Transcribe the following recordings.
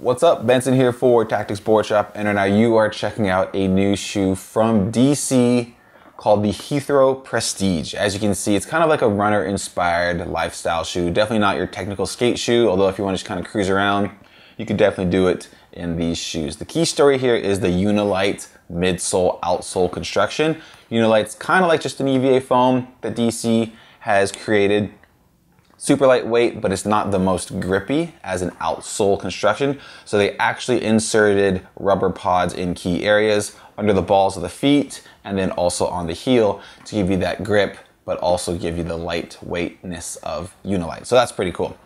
What's up? Benson here for Tactics Board Shop, and right now you are checking out a new shoe from DC called the Heathrow Prestige. As you can see, it's kind of like a runner inspired lifestyle shoe. Definitely not your technical skate shoe, although if you want to just kind of cruise around, you could definitely do it in these shoes. The key story here is the Unilite midsole outsole construction. Unilite's kind of like just an EVA foam that DC has created super lightweight, but it's not the most grippy as an outsole construction. So they actually inserted rubber pods in key areas under the balls of the feet and then also on the heel to give you that grip, but also give you the lightweightness of Unilite. So that's pretty cool.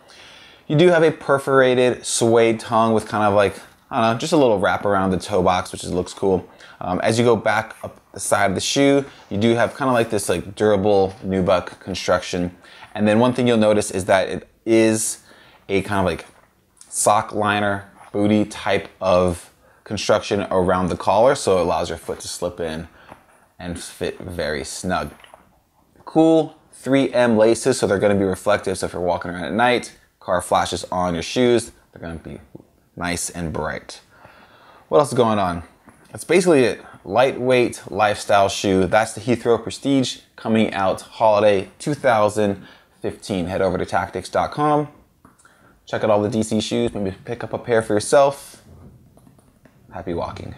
You do have a perforated suede tongue with kind of like, I just a little wrap around the toe box, which looks cool. Um, as you go back up the side of the shoe, you do have kind of like this like durable nubuck construction and then one thing you'll notice is that it is a kind of like sock liner booty type of construction around the collar, so it allows your foot to slip in and fit very snug. Cool 3M laces, so they're going to be reflective. So if you're walking around at night, car flashes on your shoes, they're going to be nice and bright. What else is going on? That's basically it. Lightweight lifestyle shoe. That's the Heathrow Prestige coming out holiday 2015. Head over to tactics.com. Check out all the DC shoes. Maybe pick up a pair for yourself. Happy walking.